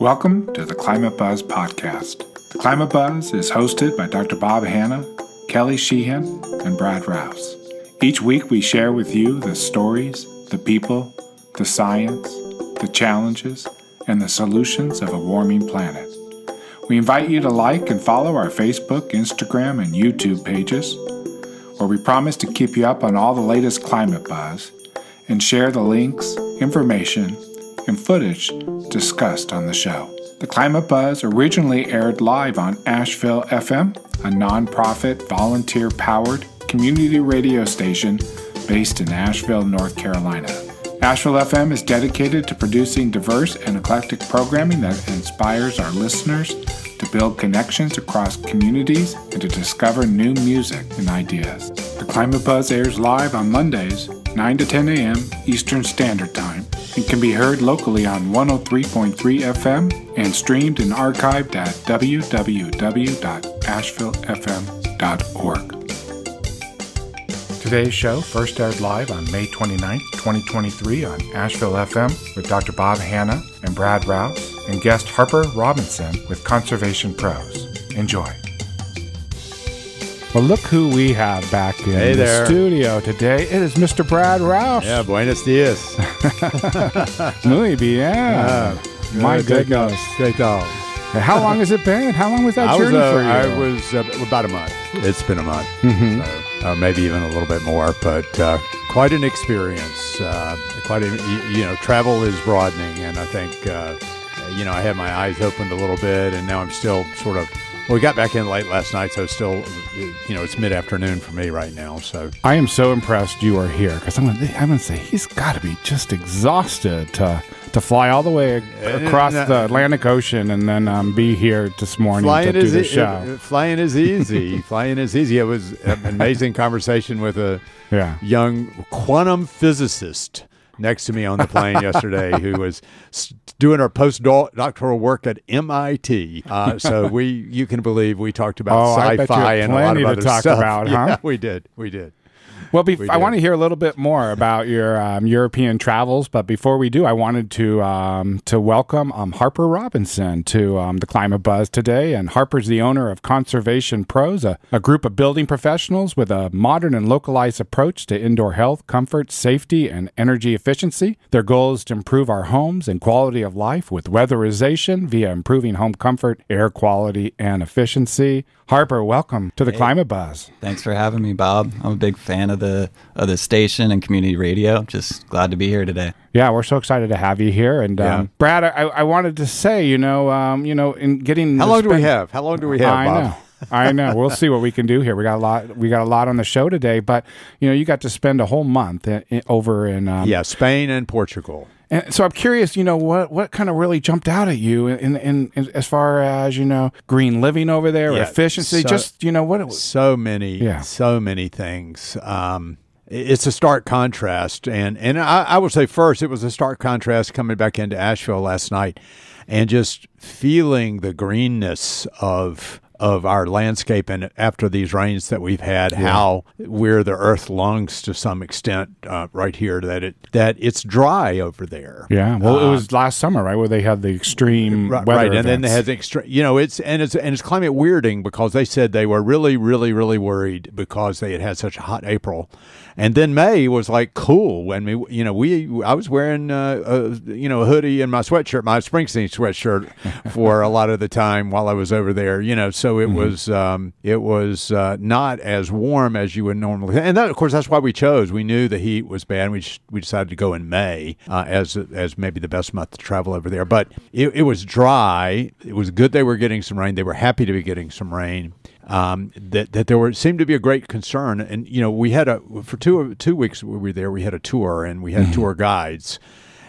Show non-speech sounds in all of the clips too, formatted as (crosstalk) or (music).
Welcome to the Climate Buzz podcast. The Climate Buzz is hosted by Dr. Bob Hanna, Kelly Sheehan, and Brad Rouse. Each week we share with you the stories, the people, the science, the challenges, and the solutions of a warming planet. We invite you to like and follow our Facebook, Instagram, and YouTube pages, where we promise to keep you up on all the latest climate buzz and share the links, information, and footage discussed on the show. The Climate Buzz originally aired live on Asheville FM, a nonprofit, volunteer powered community radio station based in Asheville, North Carolina. Asheville FM is dedicated to producing diverse and eclectic programming that inspires our listeners to build connections across communities and to discover new music and ideas. The Climate Buzz airs live on Mondays, 9 to 10 a.m. Eastern Standard Time, and can be heard locally on 103.3 FM and streamed and archived at www.ashevillefm.org. Today's show first aired live on May 29, 2023 on Asheville FM with Dr. Bob Hanna and Brad Rouse and guest Harper Robinson with Conservation Pros. Enjoy. Well, look who we have back in Hey the studio today. It is Mr. Brad Rouse. Yeah, buenos dias. (laughs) Muy bien. My goodness. Great dog. How long has it been? How long was that I was, journey uh, for you? I was uh, about a month. It's been a month, Mhm. so, uh, maybe even a little bit more, but uh, quite an experience. Uh, quite a you know, travel is broadening, and I think uh, you know I had my eyes opened a little bit, and now I'm still sort of. Well, we got back in late last night, so still you know it's mid afternoon for me right now. So I am so impressed you are here because I'm gonna, I'm gonna say he's got to be just exhausted to to fly all the way across Uh, the Atlantic Ocean and then um, be here this morning flying to do the e- show. uh, flying is easy. (laughs) flying is easy. It was an amazing conversation with a yeah. young quantum physicist next to me on the plane (laughs) yesterday who was doing our postdoctoral work at MIT. Uh, (laughs) so we, you can believe, we talked about Oh, I bet you sci-fi and a lot of other stuff. about, yeah, we did. We did. Well, bef- We I want to hear a little bit more about your um, European travels, but before we do, I wanted to um, to welcome um, Harper Robinson to um, the Climate Buzz today. And Harper's the owner of Conservation Pros, a, a group of building professionals with a modern and localized approach to indoor health, comfort, safety, and energy efficiency. Their goal is to improve our homes and quality of life with weatherization via improving home comfort, air quality, and efficiency. Harper, welcome to the Climate Buzz. Thanks for having me, Bob. I'm a big fan of the of the station and community radio. Just glad to be here today. Yeah, we're so excited to have you here. And Yeah. um, Brad, I, I wanted to say, you know, um, you know, in getting How to long do we have? How long do we have, I Bob? know. I know. We'll see what we can do here. We got a lot. We got a lot on the show today, but you know, you got to spend a whole month in, in- over in. Um, Yeah, Spain and Portugal. And so I'm curious, you know, what what kind of really jumped out at you in in, in as far as you know, green living over there, Yeah, efficiency, so- just you know, what it was. so many Yeah. so many things um it's a stark contrast and and I, I would say first it was a stark contrast coming back into asheville last night and just feeling the greenness of of our landscape and after these rains that we've had how we're the earth lungs to some extent uh, right here that it that it's dry over there Yeah, well, it was last summer, right, where they had the extreme Right, weather right. and then they had the extra. You know, it's and it's and it's climate weirding because they said they were really, really, really worried because they had had such a hot April, and then May was like cool when we, you know, we I was wearing uh, a you know a hoodie and my sweatshirt, my Springsteen sweatshirt, for a lot of the time while I was over there. You know, so it was um, it was uh, not as warm as you would normally, and that of course that's why we chose. We knew the heat was bad. We just, we decided to go in May uh, as as maybe the best month to travel over there, but it, it was dry. It was good they were getting some rain. They were happy to be getting some rain. Um, that that there were seemed to be a great concern, and you know we had a for two two weeks we were there. We had a tour and we had tour guides,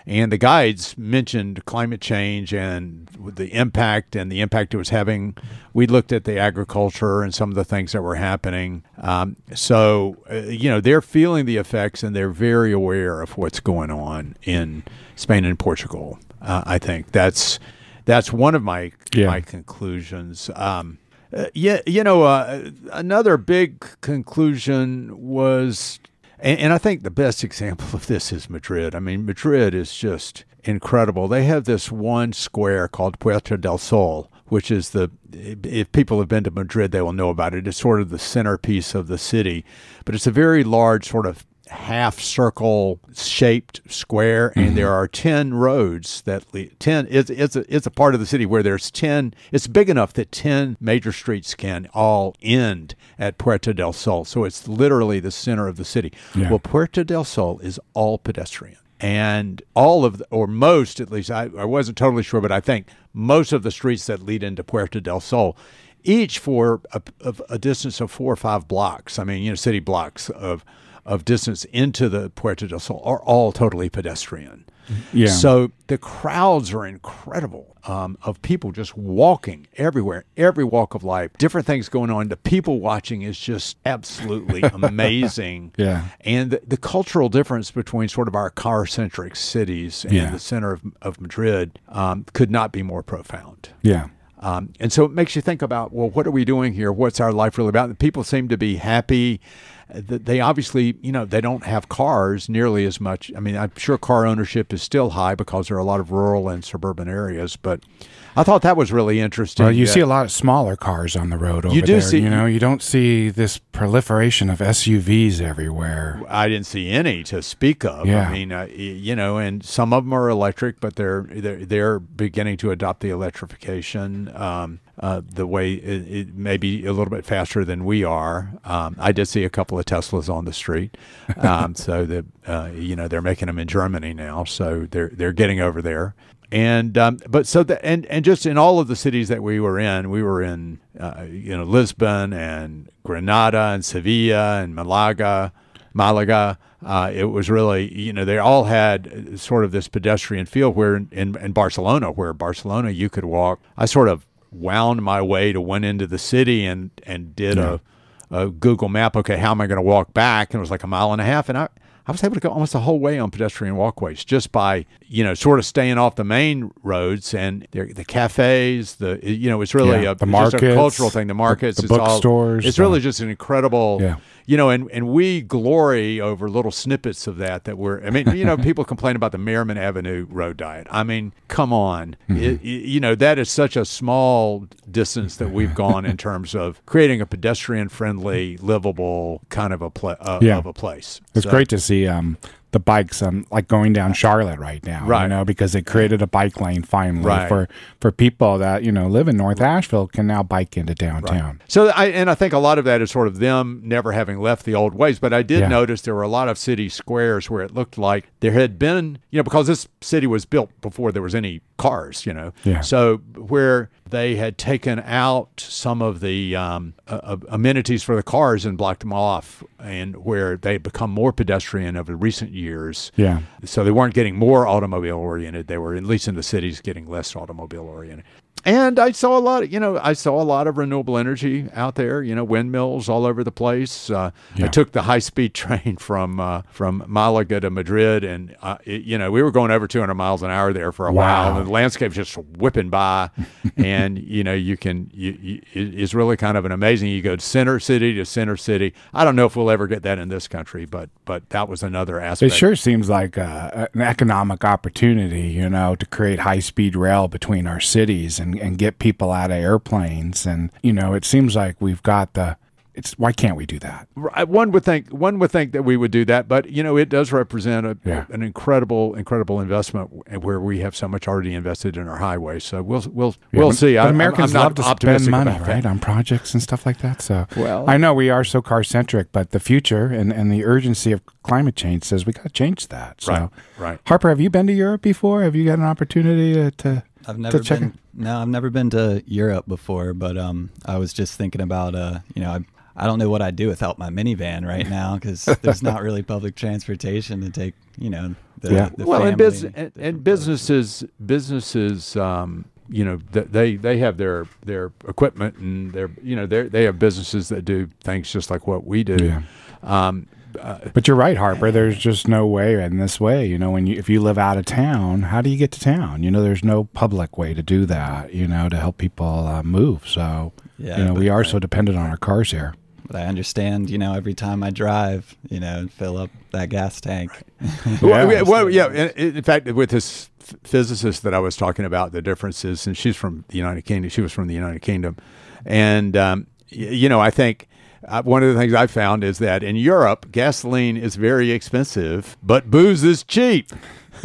and the guides mentioned climate change and the impact and the impact it was having. We looked at the agriculture and some of the things that were happening. Um, so uh, you know they're feeling the effects and they're very aware of what's going on in Spain and Portugal. Uh, I think that's that's one of my Yeah. my conclusions. Um, uh, yeah, you know, uh, another big conclusion was And, and I think the best example of this is Madrid. I mean, Madrid is just incredible. They have this one square called Puerta del Sol, which is the if people have been to Madrid, they will know about it. It's sort of the centerpiece of the city, but it's a very large sort of half circle shaped square and mm-hmm. there are 10 roads that lead 10 it's, it's, a, it's a part of the city where there's 10 it's big enough that 10 major streets can all end at puerta del sol so it's literally the center of the city yeah. well puerta del sol is all pedestrian and all of the, or most at least I, I wasn't totally sure but i think most of the streets that lead into puerta del sol each for a, a, distance of four or five blocks i mean you know city blocks of of distance into the puerta del sol are all totally pedestrian yeah. So the crowds are incredible um, of people just walking everywhere, every walk of life, different things going on. The people watching is just absolutely (laughs) amazing. yeah. And the, the, cultural difference between sort of our car centric cities and yeah. the center of, of Madrid um, could not be more profound. Yeah. Um, and so it makes you think about, well, what are we doing here? What's our life really about? And people seem to be happy they obviously, you know, they don't have cars nearly as much. I mean, I'm sure car ownership is still high because there are a lot of rural and suburban areas, but I thought that was really interesting. Well, you see a lot of smaller cars on the road over you do there. See, you know, you don't see this proliferation of SUVs everywhere. I didn't see any to speak of. Yeah. I mean, uh, you know, and some of them are electric, but they're they're, they're beginning to adopt the electrification. Um, uh, the way it, it, may be a little bit faster than we are. Um, I did see a couple of Teslas on the street, um, (laughs) so that uh, you know they're making them in Germany now, so they're they're getting over there. And um, but so that and and just in all of the cities that we were in, we were in uh, you know Lisbon and Granada and Sevilla and Malaga, Malaga. Uh, it was really, you know, they all had sort of this pedestrian feel where in, in Barcelona, where Barcelona you could walk. I sort of wound my way to went into the city and and did yeah. a, a Google map. Okay, how am I going to walk back? And it was like a mile and a half, and I I was able to go almost the whole way on pedestrian walkways just by you know sort of staying off the main roads and the cafes. The you know it's really yeah, a, the markets, a cultural thing. The markets, the, the bookstores. It's really just an incredible. Yeah you know, and, and we glory over little snippets of that that we're, I mean, you know, (laughs) people complain about the Merrimon Avenue road diet. I mean, come on. Mm-hmm. It, you know, that is such a small distance that we've gone in (laughs) terms of creating a pedestrian friendly, livable kind of a, pla- uh, yeah. of a place. It's so, great to see um, the bikes um like going down Charlotte right now, right? You know, because they created a bike lane finally right. for for people that you know live in North Asheville can now bike into downtown. Right. So I and I think a lot of that is sort of them never having left the old ways. But I did yeah. notice there were a lot of city squares where it looked like there had been you know because this city was built before there was any cars, you know. Yeah. So where they had taken out some of the um, uh, amenities for the cars and blocked them off, and where they had become more pedestrian over recent years. Yeah. So they weren't getting more automobile oriented. They were, at least in the cities, getting less automobile oriented and I saw a lot of, you know, I saw a lot of renewable energy out there, you know, windmills all over the place. Uh, yeah. I took the high speed (laughs) train from uh, from Malaga to Madrid, and uh, it, you know, we were going over 200 miles an hour there for a wow. while. And the landscape's just whipping by, (laughs) and you know, you can, you, you, it's really kind of an amazing. You go center city to center city. I don't know if we'll ever get that in this country, but but that was another aspect. It sure seems like uh, an economic opportunity, you know, to create high speed rail between our cities and and, and get people out of airplanes. And, you know, it seems like we've got the it's why can't we do that? One would think one would think that we would do that, but you know it does represent a, yeah. an incredible incredible investment where we have so much already invested in our highways. So we'll we'll yeah, we'll see. But I, Americans I'm, I'm love to spend money, right, on projects and stuff like that. So well, I know we are so car centric, but the future and, and the urgency of climate change says we got to change that. So, right, right. Harper, have you been to Europe before? Have you got an opportunity to? to I've never been. No, I've never been to Europe before, but um, I was just thinking about uh, you know, I, I don't know what I'd do without my minivan right (laughs) now because there's not really public transportation to take, you know, the, yeah. the well, and, bus- and, and businesses, businesses, um, you know, they they have their their equipment and their you know they they have businesses that do things just like what we do. Yeah. Um, uh, but you're right, Harper. There's just no way in this way. You know, when you if you live out of town, how do you get to town? You know, there's no public way to do that. You know, to help people uh, move. So, yeah, you know, we are right. so dependent on our cars here. but I understand, you know, every time I drive, you know, and fill up that gas tank. (laughs) well, yeah, well, (laughs) yeah. In, in fact, with this physicist that I was talking about, the differences, and she's from the United Kingdom. She was from the United Kingdom, and um, you know, I think uh, one of the things I found is that in Europe, gasoline is very expensive, but booze is cheap.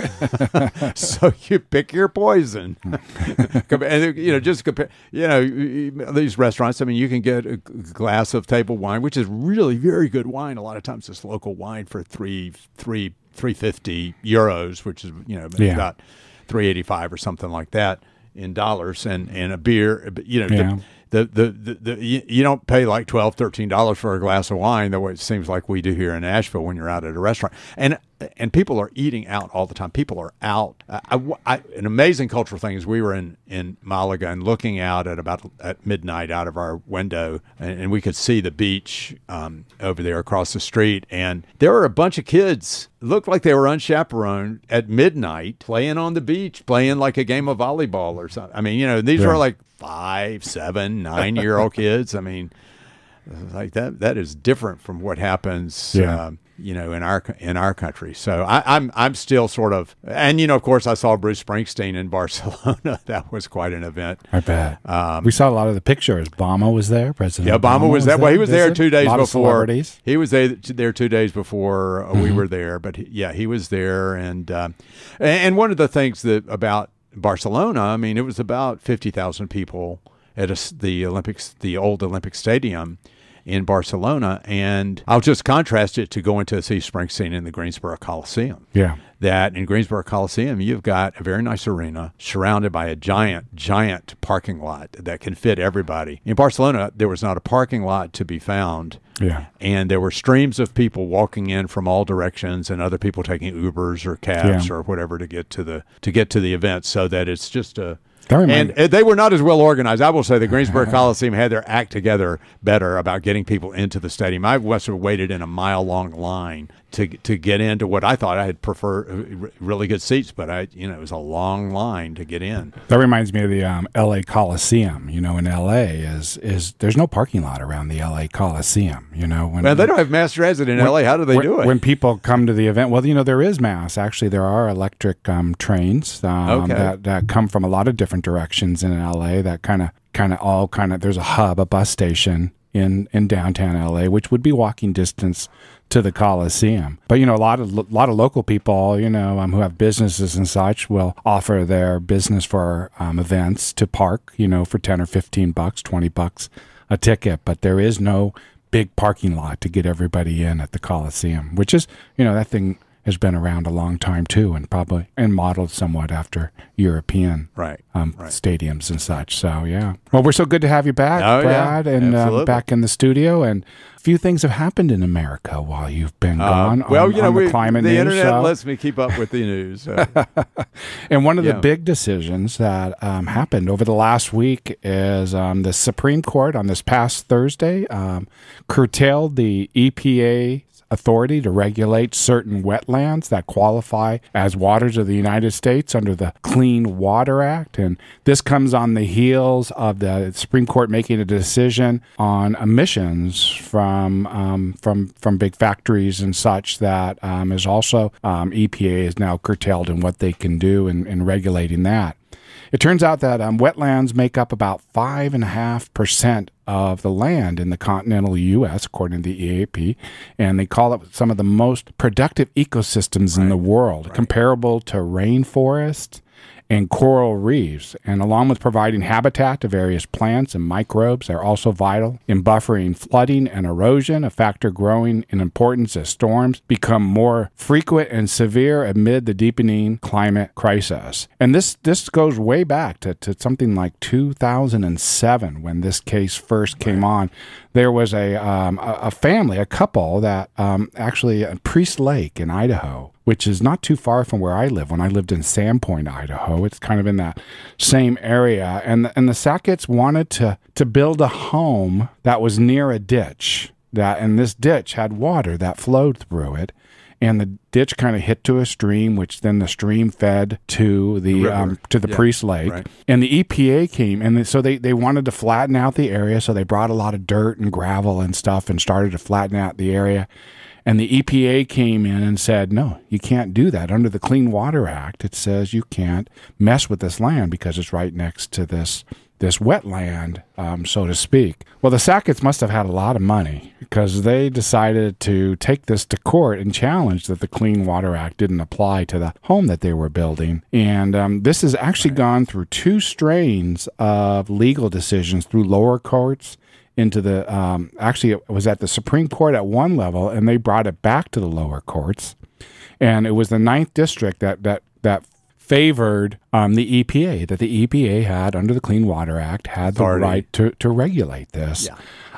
(laughs) so you pick your poison. (laughs) and you know, just compare. You know, these restaurants. I mean, you can get a glass of table wine, which is really very good wine. A lot of times, it's local wine for three, three, three fifty euros, which is you know yeah. about three eighty five or something like that in dollars, and and a beer. You know. Yeah. The, the, the, the, the you, you, don't pay like 12 13 dollars for a glass of wine the way it seems like we do here in Asheville when you're out at a restaurant. And and people are eating out all the time. People are out. I, I, an amazing cultural thing is we were in, in Malaga and looking out at about at midnight out of our window, and, and we could see the beach um, over there across the street. And there were a bunch of kids looked like they were unchaperoned at midnight playing on the beach, playing like a game of volleyball or something. I mean, you know, these yeah. were like five, seven, nine year old (laughs) kids. I mean, like that that is different from what happens yeah. um, you know, in our in our country. So I, am I'm, I'm still sort of, and you know, of course, I saw Bruce Springsteen in (laughs) Barcelona. that was quite an event. I bet. Um, we saw a lot of the pictures. Obama was there. President. Yeah, Obama, Obama was, there. Well, he was there two days before. He was there, there two days before mm-hmm. we were there. But he, yeah, he was there, and uh, and one of the things that about Barcelona, I mean, it was about fifty thousand people at a, the Olympics, the old Olympic Stadium in Barcelona. And I'll just contrast it to going to see Springsteen in the Greensboro Coliseum. Yeah. That in Greensboro Coliseum, you've got a very nice arena surrounded by a giant, giant parking lot that can fit everybody. In Barcelona, there was not a parking lot to be found. Yeah. And there were streams of people walking in from all directions and other people taking Ubers or cabs yeah. or whatever to get to the to get to the event so that it's just a and they were not as well organized. I will say the Greensboro Coliseum had their act together better about getting people into the stadium. I must have waited in a mile long line to to get into what I thought I had prefer uh, really good seats, but I you know it was a long line to get in. That reminds me of the um, L.A. Coliseum. You know, in L.A. is is there's no parking lot around the L.A. Coliseum. You know, when Man, they don't have mass transit in when, L.A. How do they when, do it? When people come to the event, well, you know, there is mass. Actually, there are electric um, trains um, okay. that that come from a lot of different directions in L.A. That kind of kind of all kind of there's a hub, a bus station in in downtown LA, which would be walking distance to the Coliseum. But you know, a lot of a lot of local people, you know, um, who have businesses and such, will offer their business for um, events to park, you know, for ten or fifteen bucks, twenty bucks a ticket. But there is no big parking lot to get everybody in at the Coliseum, which is, you know, that thing has been around a long time too, and probably and modeled somewhat after European right, um, right. stadiums and such. So yeah, well, we're so good to have you back, oh, Brad, yeah. and um, back in the studio. And a few things have happened in America while you've been uh, gone. well, on, you know, the we, climate the news, internet so. lets me keep up with the news. So. (laughs) and one of yeah. the big decisions that um, happened over the last week is um, the Supreme Court on this past Thursday um, curtailed the EPA authority to regulate certain wetlands that qualify as waters of the United States under the Clean Water Act. And this comes on the heels of the Supreme Court making a decision on emissions from um, from from big factories and such that um, is also um, EPA is now curtailed in what they can do in, in regulating that. It turns out that um, wetlands make up about 5.5% of the land in the continental U.S., according to the EAP, and they call it some of the most productive ecosystems right. in the world, right. comparable to rainforests and coral reefs. And along with providing habitat to various plants and microbes, they're also vital in buffering flooding and erosion, a factor growing in importance as storms become more frequent and severe amid the deepening climate crisis. And this, this goes way back to, to something like 2007 when this case first came on. There was a, um, a, a, family, a couple that um, actually, uh, Priest Lake in Idaho, which is not too far from where I live. When I lived in Sandpoint, Idaho, it's kind of in that same area. And and the Sacketts wanted to to build a home that was near a ditch that, and this ditch had water that flowed through it. and the ditch kind of hit to a stream, which then the stream fed to the um, to the Yeah, Priest Lake, right. and the EPA came, and so they they wanted to flatten out the area, so they brought a lot of dirt and gravel and stuff, and started to flatten out the area. And the EPA came in and said, no, you can't do that. Under the Clean Water Act, it says you can't mess with this land because it's right next to this this wetland, um, so to speak. Well, the Sacketts must have had a lot of money because they decided to take this to court and challenge that the Clean Water Act didn't apply to the home that they were building. And um, this has actually gone through two strains of legal decisions through lower courts into the um, actually it was at the Supreme Court at one level, and they brought it back to the lower courts, and it was the Ninth District that that that favored um, the EPA that the EPA had under the Clean Water Act had Authority. the right to to regulate this. Yeah.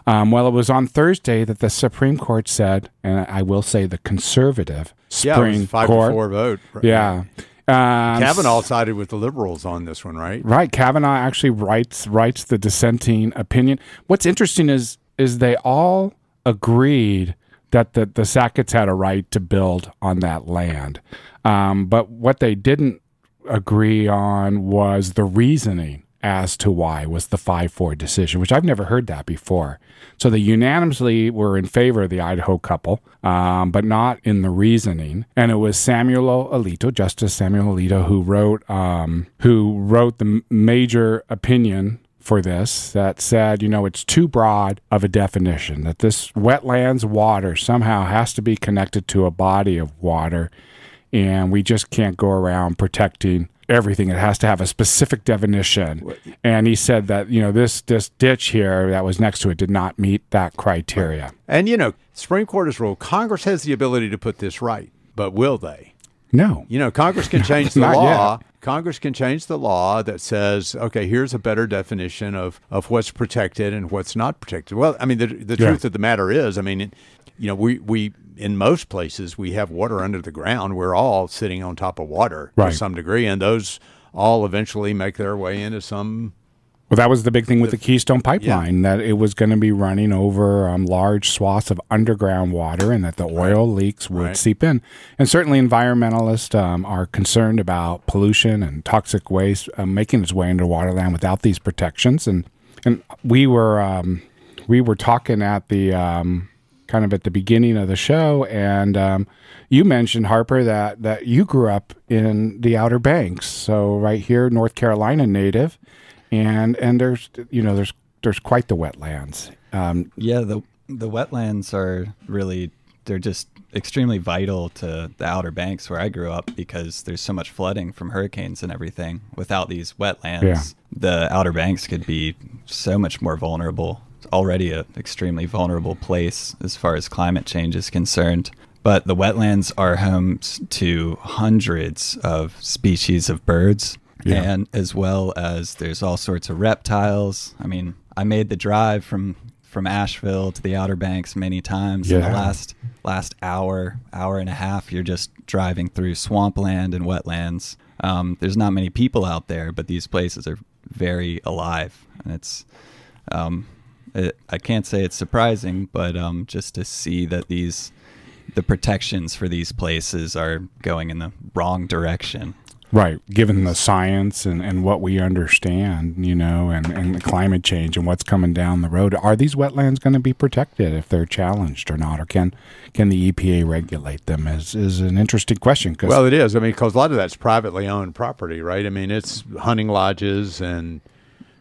Um, well, it was on Thursday that the Supreme Court said, and I will say the conservative Yeah, Supreme was five Court. to four vote. Right. Yeah. Um, Kavanaugh sided with the liberals on this one, right? Right, Kavanaugh actually writes writes the dissenting opinion. What's interesting is is they all agreed that the the Sacketts had a right to build on that land, um, but what they didn't agree on was the reasoning as to why was the five four decision, which I've never heard that before. So they unanimously were in favor of the Idaho couple, um, but not in the reasoning. And it was Samuel Alito, Justice Samuel Alito, who wrote um, who wrote the major opinion for this that said, you know, it's too broad of a definition that this wetlands water somehow has to be connected to a body of water, and we just can't go around protecting everything. It has to have a specific definition. And he said that, you know, this this ditch here that was next to it did not meet that criteria. And you know, Supreme Court has ruled Congress has the ability to put this right, but will they? No. You know, Congress can (laughs) change the law. yet. Congress can change the law that says, okay, here's a better definition of, of what's protected and what's not protected. Well, I mean, the, the Yeah. truth of the matter is, I mean, it, you know, we, we in most places we have water under the ground. We're all sitting on top of water Right. to some degree, and those all eventually make their way into some. Well, that was the big thing with the Keystone Pipeline that it was going to be running over um, large swaths of underground water, and that the oil leaks would Right. seep in. And certainly, environmentalists um, are concerned about pollution and toxic waste um, making its way into waterland without these protections. And and we were um, we were talking at the um, kind of at the beginning of the show, and um, you mentioned Harper that that you grew up in the Outer Banks, so right here, North Carolina native, and and there's you know there's there's quite the wetlands. Um, Yeah, the the wetlands are really they're just extremely vital to the Outer Banks where I grew up because there's so much flooding from hurricanes and everything. Without these wetlands, Yeah. the Outer Banks could be so much more vulnerable. It's already an extremely vulnerable place as far as climate change is concerned. But the wetlands are homes to hundreds of species of birds Yeah. and as well as there's all sorts of reptiles. I mean, I made the drive from from Asheville to the Outer Banks many times in the Yeah. last last hour, hour and a half. You're just driving through swampland and wetlands. Um, there's not many people out there, but these places are very alive, and it's. Um, it, I can't say it's surprising, but um, just to see that these the protections for these places are going in the wrong direction. Right, given the science and, and what we understand, you know, and, and the climate change and what's coming down the road, are these wetlands going to be protected if they're challenged or not, or can can the EPA regulate them? Is is an interesting question. Cause, Well, it is. I mean, because a lot of that's privately owned property, right? I mean, it's hunting lodges and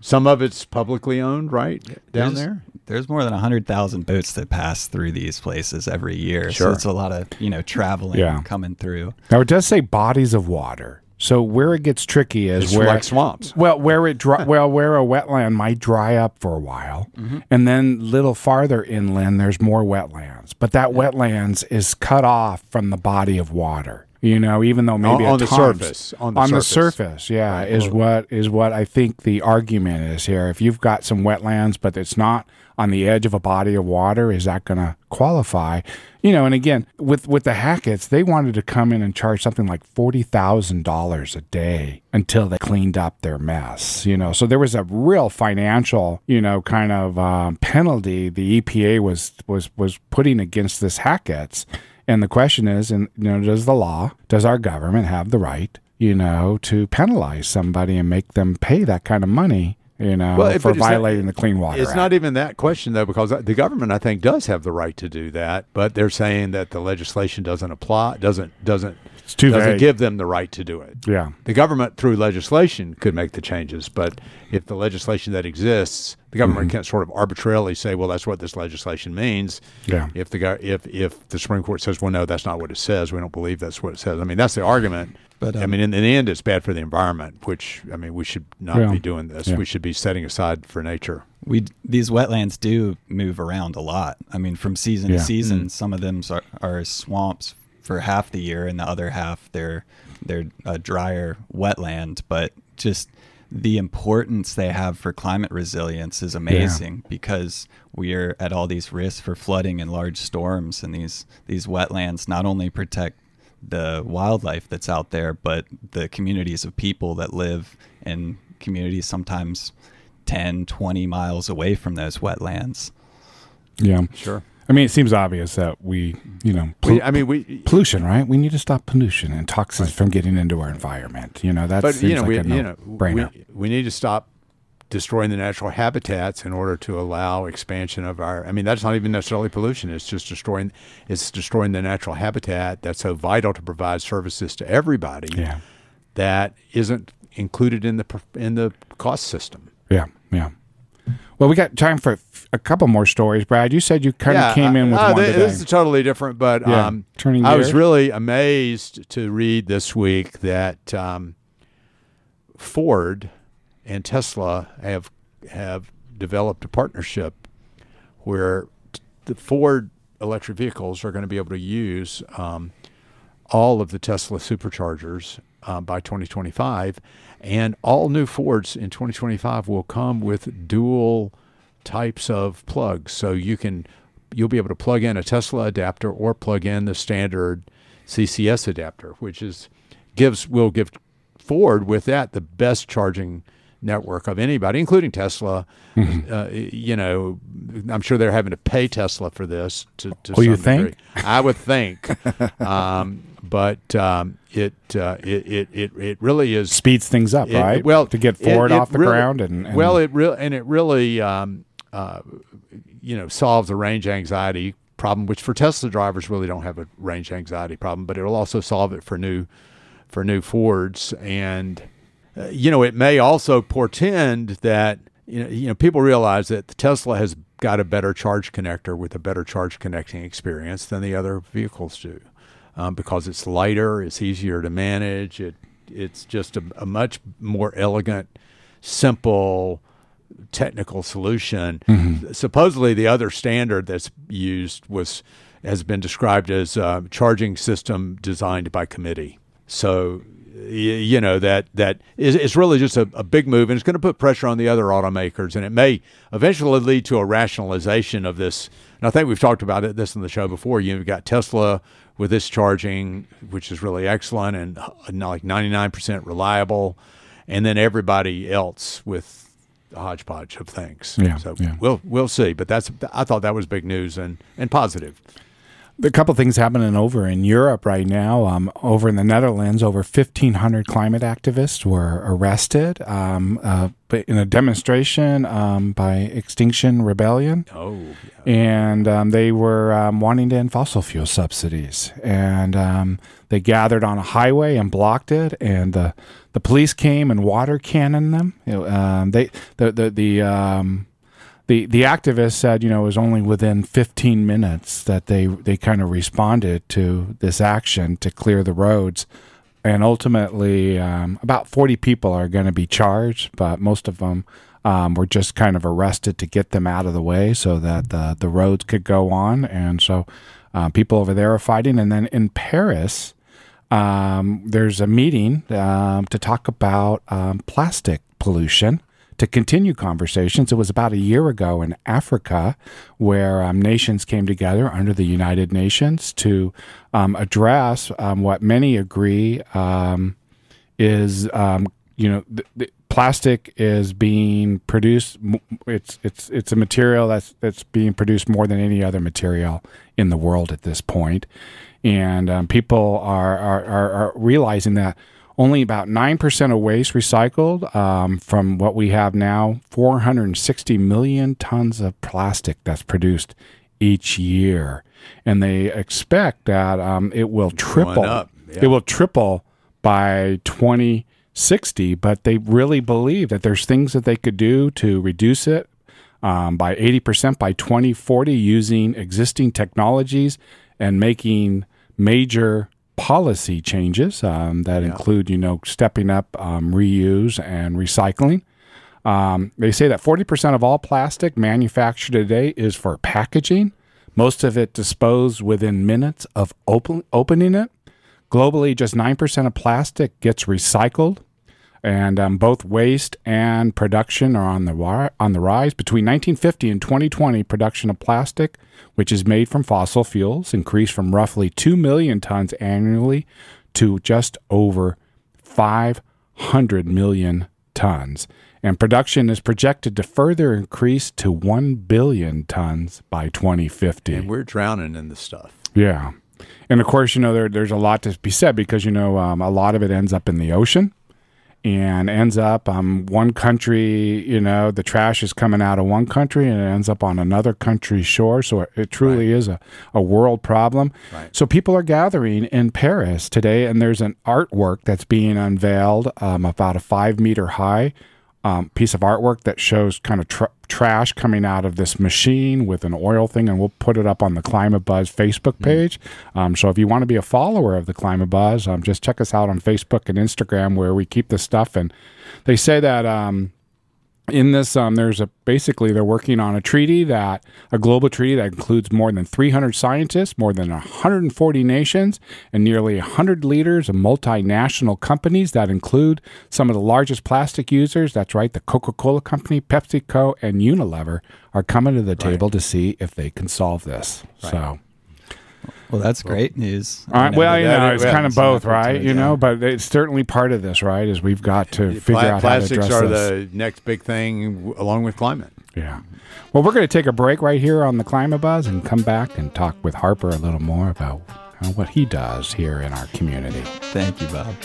some of it's publicly owned, right? Down There's- there. There's more than 100,000 boats that pass through these places every year. Sure. So it's a lot of, you know, traveling Yeah. coming through. now it does say bodies of water. So where it gets tricky is It's where like swamps. Well, where it dry, (laughs) well, where a wetland might dry up for a while, mm-hmm. and then little farther inland, there's more wetlands. But that wetlands is cut off from the body of water. You know, even though maybe On- on the times- surface, on the surface. surface, yeah, is what is what I think the argument is here. If you've got some wetlands, but it's not on the edge of a body of water, is that going to qualify? You know, and again, with with the Sackett's, they wanted to come in and charge something like forty thousand dollars a day until they cleaned up their mess. You know, so there was a real financial, you know, kind of um, penalty the EPA was was was putting against this Sackett's. And the question is, and you know, does the law, does our government have the right, you know, to penalize somebody and make them pay that kind of money? You know, Well, for it's not- violating the Clean Water It's Act. not even that question though, because the government, I think, does have the right to do that, but they're saying that the legislation doesn't apply, doesn't doesn't It's too doesn't vague. give them the right to do it. yeah. The government, through legislation, could make the changes, but if the legislation that exists, the government Mm-hmm. can't sort of arbitrarily say, "Well, that's what this legislation means." Yeah. If the go- if if the Supreme Court says, "Well, no, that's not what it says. We don't believe that's what it says." I mean, that's the argument. But, I um, mean, in, in the end, it's bad for the environment. Which I mean, we should not Yeah. be doing this. Yeah. We should be setting aside for nature. we these wetlands do move around a lot. I mean, from season Yeah. to season, some of them are, are swamps for half the year, and the other half they're they're a drier wetland. But just the importance they have for climate resilience is amazing because we are at all these risks for flooding and large storms, and these these wetlands not only protect the wildlife that's out there, but the communities of people that live in communities sometimes 10, 20 miles away from those wetlands. Yeah. Sure. I mean, it seems obvious that we, you know, We, I mean, we. pollution, right? We need to stop pollution and toxins from getting into our environment. You know, that But seems you know, like we, a you know, we, brainer. we need to stop destroying the natural habitats in order to allow expansion of our. I mean, that's not even necessarily pollution. It's just destroying. It's destroying the natural habitat that's so vital to provide services to everybody. yeah. That isn't included in the in the cost system. Yeah. Yeah. Well, we got time for a couple more stories, Brad. You said you kind of came in with uh, one th- today. This is totally different, but Yeah, um, turning I was really amazed to read this week that um, Ford and Tesla have have developed a partnership where t- the Ford electric vehicles are going to be able to use um, all of the Tesla superchargers uh, by 2025, and all new Fords in 2025 will come with dual types of plugs. So you can you'll be able to plug in a Tesla adapter or plug in the standard CCS adapter, which is gives will give Ford with that the best charging network of anybody, including Tesla. Mm-hmm. Uh, you know, I'm sure they're having to pay Tesla for this. To, to Oh, you think? degree. (laughs) I would think, um, but um, it, uh, it it it it really is Speeds things up, it- right? well, to get Ford off the really- ground and, and well, it really and it really, um, you know, solves the range anxiety problem, which for Tesla drivers really don't have a range anxiety problem, but it'll also solve it for new for new Fords, and uh, you know, it may also portend that you know, you know, people realize that the Tesla has got a better charge connector with a better charge connecting experience than the other vehicles do, um, because it's lighter, it's easier to manage, it it's just a, a much more elegant, simple technical solution. Supposedly, the other standard that's used was has been described as a charging system designed by committee. So, you know that that is it's really just a, a big move, and it's going to put pressure on the other automakers, and it may eventually lead to a rationalization of this. And I think we've talked about it this in the show before. You've got Tesla with this charging, which is really excellent and uh, like ninety nine percent reliable, and then everybody else with a hodgepodge of things. Yeah, so yeah. we'll we'll see. But that's I thought that was big news and and positive. A couple things happening over in Europe right now. Um, over in the Netherlands, over 1,500 climate activists were arrested um, uh, in a demonstration um, by Extinction Rebellion. Oh, and um, they were um, wanting to end fossil fuel subsidies. And um, they gathered on a highway and blocked it, and the the police came and water cannoned them. You know, um, they the the the um, the the activists said, you know, it was only within 15 minutes that they they kind of responded to this action to clear the roads. And ultimately, um, about 40 people are going to be charged, but most of them um, were just kind of arrested to get them out of the way so that the, the roads could go on. And so uh, people over there are fighting. And then in Paris, um, there's a meeting um, to talk about um, plastic pollution to continue conversations. It was about a year ago in Africa where um, nations came together under the United Nations to um, address um, what many agree um, is, um, you know, plastic is being produced. It's it's it's a material that's that's being produced more than any other material in the world at this point, and um, people are, are are, are realizing that only about 9% of waste recycled um, from what we have now 460 million tons of plastic that's produced each year and they expect that um, it will triple yeah. it will triple by 2060 but they really believe that there's things that they could do to reduce it um, by 80% by 2040 using existing technologies and making major policy changes um, that yeah. include, you know, stepping up um, reuse and recycling. Um, they say that 40% of all plastic manufactured today is for packaging, most of it disposed within minutes of open, opening it. Globally, just 9% of plastic gets recycled and um, both waste and production are on the on the rise. Between 1950 and 2020, production of plastic, which is made from fossil fuels, increased from roughly 2 million tons annually to just over 500 million tons. And production is projected to further increase to 1 billion tons by 2050. And we're drowning in the stuff. Yeah. And of course, you know, there, there's a lot to be said because, you know, um, a lot of it ends up in the ocean and ends up um, one country, you know, the trash is coming out of one country and it ends up on another country's shore. So it, it truly right. is a, a world problem. Right. So people are gathering in Paris today, and there's an artwork that's being unveiled um, about a five meter high um, piece of artwork that shows kind of tr- trash coming out of this machine with an oil thing, and we'll put it up on the Climate Buzz Facebook hmm. page. Mm. Um, so if you want to be a follower of the Climate Buzz, um, just check us out on Facebook and Instagram where we keep the stuff. And they say that um, in this, um, there's a basically they're working on a treaty that a global treaty that includes more than 300 scientists, more than 140 nations, and nearly 100 leaders of multinational companies that include some of the largest plastic users. That's right, the Coca-Cola company, PepsiCo, and Unilever are coming to the table right. to see if they can solve this. Right. So. Well, that's great news. Uh, well, you know, it's kind of both, right? You know, but it's certainly part of this, right? Is we've got to figure Pla- out how to address are this. the next big thing, along with climate. Yeah. Well, we're going to take a break right here on the Climate Buzz and come back and talk with Harper a little more about what he does here in our community. Thank you, Bob.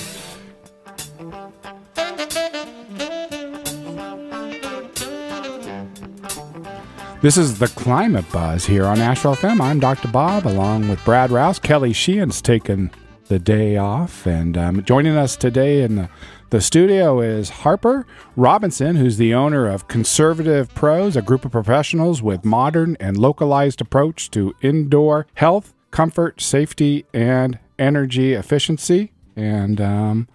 This is the Climate Buzz here on Asheville FM. I'm Dr. Bob, along with Brad Rouse. Kelly Sheehan's taken the day off, and um, joining us today in the, the studio is Harper Robinson, who's the owner of Conservative Pros, a group of professionals with modern and localized approach to indoor health, comfort, safety, and energy efficiency. And um,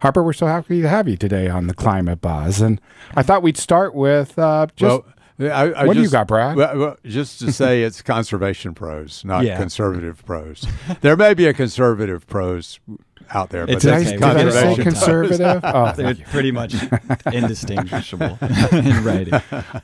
Harper, we're so happy to have you today on the Climate Buzz. And I thought we'd start with uh, just. Well, I, I what just, do you got, Brad? Well, well, just to say, it's conservation pros, not (laughs) yeah. conservative pros. There may be a conservative pros out there. But did, I, did I say conservative? (laughs) oh, They're pretty much (laughs) indistinguishable (laughs) in writing.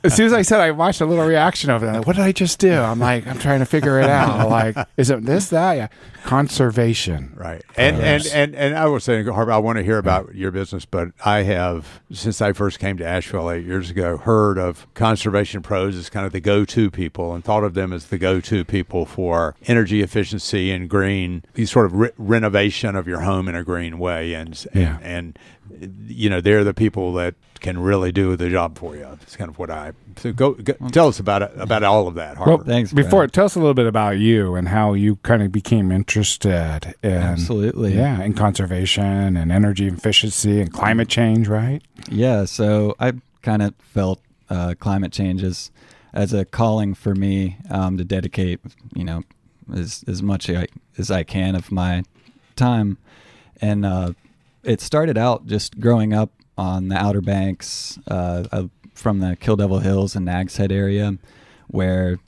As soon as I said, I watched a little reaction of it. Like, what did I just do? I'm like, I'm trying to figure it out. like, is it this, that? Yeah. Conservation. Right. And, and, and, and I was saying, Harper, I want to hear about your business, but I have, since I first came to Asheville eight years ago, heard of conservation pros as kind of the go to people and thought of them as the go to people for energy efficiency and green, these sort of re- renovation of your home home in a green way, and yeah. and, and you know they're the people that can really do the job for you. It's kind of what I so go, go tell us about it about all of that. Harper. Well, thanks. Before Brad. tell us a little bit about you and how you kind of became interested in absolutely yeah in conservation and energy efficiency and climate change, right? Yeah. So I kind of felt uh, climate change as as a calling for me um, to dedicate you know as as much as I can of my time and uh, it started out just growing up on the Outer Banks uh, from the Kill Devil Hills and Nags Head area, where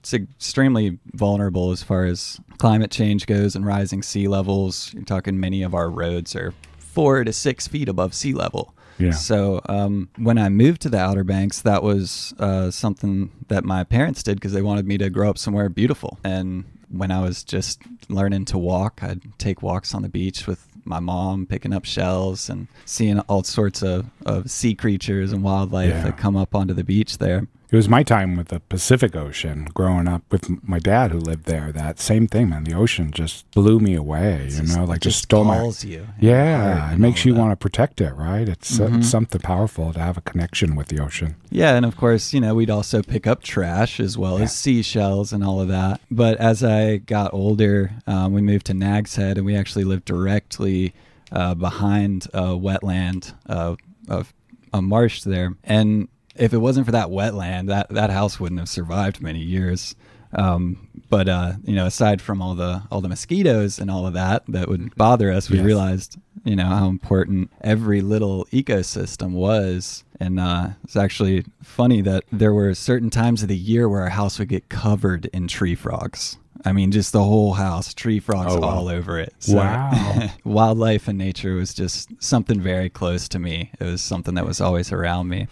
it's extremely vulnerable as far as climate change goes and rising sea levels. You're talking many of our roads are four to six feet above sea level. Yeah. So um, when I moved to the Outer Banks, that was uh, something that my parents did because they wanted me to grow up somewhere beautiful. And when I was just learning to walk, I'd take walks on the beach with my mom picking up shells and seeing all sorts of, of sea creatures and wildlife Yeah. that come up onto the beach there. It was my time with the Pacific Ocean growing up with my dad who lived there. That same thing, man. The ocean just blew me away, you know, like it just stole my. you. in your heart Yeah, it makes you want to protect it, right? It's, uh, Mhm. it's something powerful to have a connection with the ocean. Yeah, and of course, you know, we'd also pick up trash as well Yeah. as seashells and all of that. But as I got older, um, we moved to Nags Head, and we actually lived directly uh, behind a wetland uh, of a marsh there. And if it wasn't for that wetland, that that house wouldn't have survived many years. Um, but uh, you know, aside from all the all the mosquitoes and all of that that would bother us, we Yes. realized you know how important every little ecosystem was. And uh, it's actually funny that there were certain times of the year where our house would get covered in tree frogs. I mean, just the whole house, tree frogs Oh, wow. all over it. So, Wow. (laughs) wildlife and nature was just something very close to me. It was something that was always around me.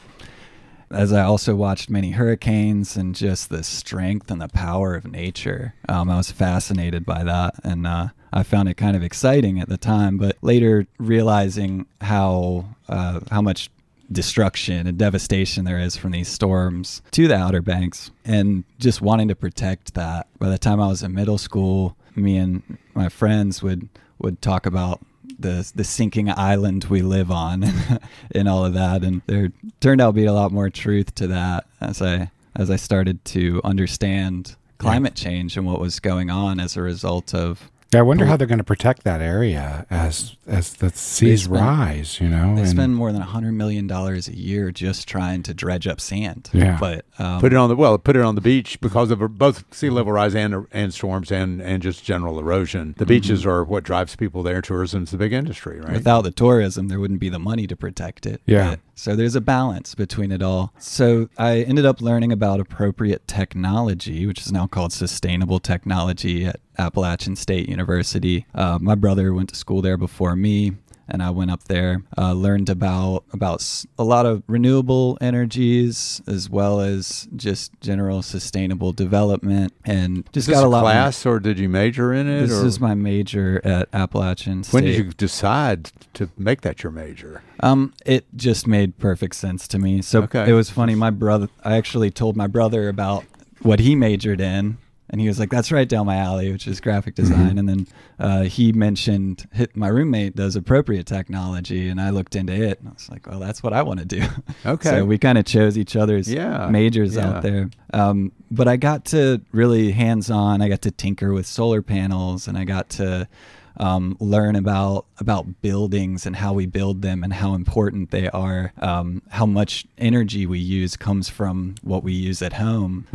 As I also watched many hurricanes and just the strength and the power of nature, um, I was fascinated by that, and uh, I found it kind of exciting at the time. But later, realizing how uh, how much destruction and devastation there is from these storms to the Outer Banks, and just wanting to protect that. By the time I was in middle school, me and my friends would would talk about the the sinking island we live on (laughs) and all of that. And there turned out to be a lot more truth to that as I as I started to understand climate change and what was going on as a result of Yeah, I wonder how they're going to protect that area as as the seas spend- rise. You know, they and- spend more than a hundred million dollars a year just trying to dredge up sand Yeah. but um, Put it on the well. Put it on the beach because of both sea level rise and and storms and and just general erosion. The beaches are what drives people there. Tourism's the big industry, right? Without the tourism, there wouldn't be the money to protect it. Yeah. But- so there's a balance between it all. So I ended up learning about appropriate technology, which is now called sustainable technology at Appalachian State University. Uh, my brother went to school there before me. And I went up there, uh, learned about about a lot of renewable energies as well as just general sustainable development, and just got a lot. class, or did you major in it? This or is my major at Appalachian State. when did you decide to make that your major? Um, it just made perfect sense to me. So Okay. it was funny. My brother, I actually told my brother about what he majored in, and he was like, "That's right down my alley," which is graphic Mm-hmm. design. And then uh, he mentioned hit, my roommate does appropriate technology, and I looked into it, and I was like, "Well, that's what I want to do." (laughs) Okay. so we kind of chose each other's Yeah, majors yeah. out there. Um, but I got to really hands on. I got to tinker with solar panels, and I got to um, learn about about buildings and how we build them and how important they are. Um, how much energy we use comes from what we use at home,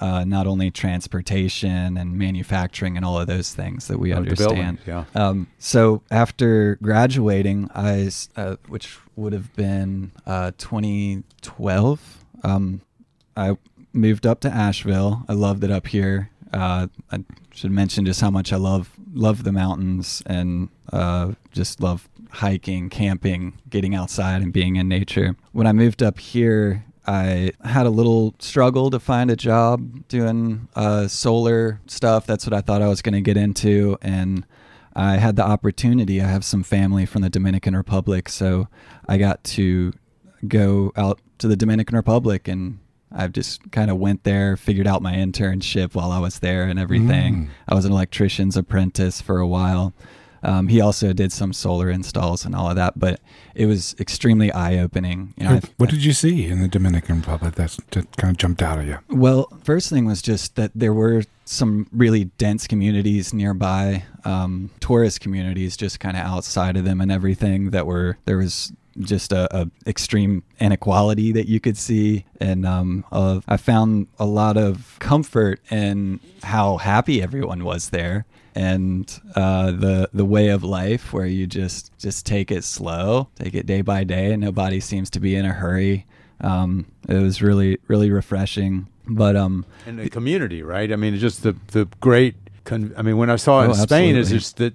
uh, not only transportation and manufacturing and all of those things that we understand. yeah. Um, so after graduating, I, uh, which would have been uh, 2012, um, I moved up to Asheville. I loved it up here. Uh, I should mention just how much I love love the mountains and uh, just love hiking, camping, getting outside, and being in nature. When I moved up here, I had a little struggle to find a job doing uh, solar stuff. That's what I thought I was going to get into, and I had the opportunity. I have some family from the Dominican Republic, so I got to go out to the Dominican Republic and I just kind of went there, figured out my internship while I was there and everything. I was an electrician's apprentice for a while. Um, he also did some solar installs and all of that, but it was extremely eye opening. You know, what did you see in the Dominican Republic that's, that kind of jumped out at you? Well, first thing was just that there were some really dense communities nearby, um, tourist communities just kind of outside of them and everything that were there was just a, a extreme inequality that you could see and um, uh, i found a lot of comfort in how happy everyone was there and uh, the the way of life where you just just take it slow take it day by day and nobody seems to be in a hurry um, it was really really refreshing but um And the community, right? I mean, just the the great. Con- I mean, when I saw it Oh, in Spain, it's absolutely. just that